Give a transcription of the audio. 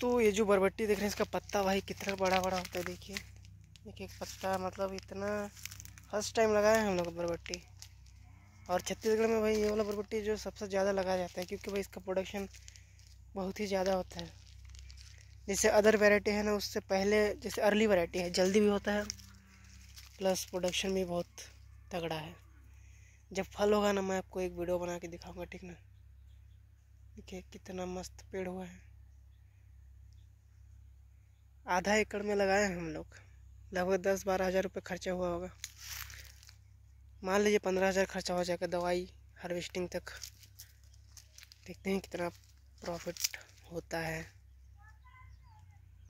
तो ये जो बरबट्टी देख रहे हैं, इसका पत्ता भाई कितना बड़ा बड़ा होता है, देखिए। एक एक पत्ता मतलब इतना फ़र्स्ट टाइम लगाए हैं हम लोग बरबट्टी। और छत्तीसगढ़ में भाई ये वाला बरबट्टी जो सबसे ज़्यादा लगाया जाता है, क्योंकि भाई इसका प्रोडक्शन बहुत ही ज़्यादा होता है। जैसे अदर वैरायटी है ना, उससे पहले जैसे अर्ली वैरायटी है, जल्दी भी होता है प्लस प्रोडक्शन भी बहुत तगड़ा है। जब फल होगा ना, मैं आपको एक वीडियो बना के दिखाऊँगा, ठीक ना? देखिए, कितना मस्त पेड़ हुआ है। आधा एकड़ में लगाए हैं हम लोग। लगभग दस बारह हज़ार रुपये खर्चा हुआ होगा। मान लीजिए पंद्रह हज़ार खर्चा हो जाएगा दवाई हार्वेस्टिंग तक। देखते हैं कितना प्रॉफिट होता है।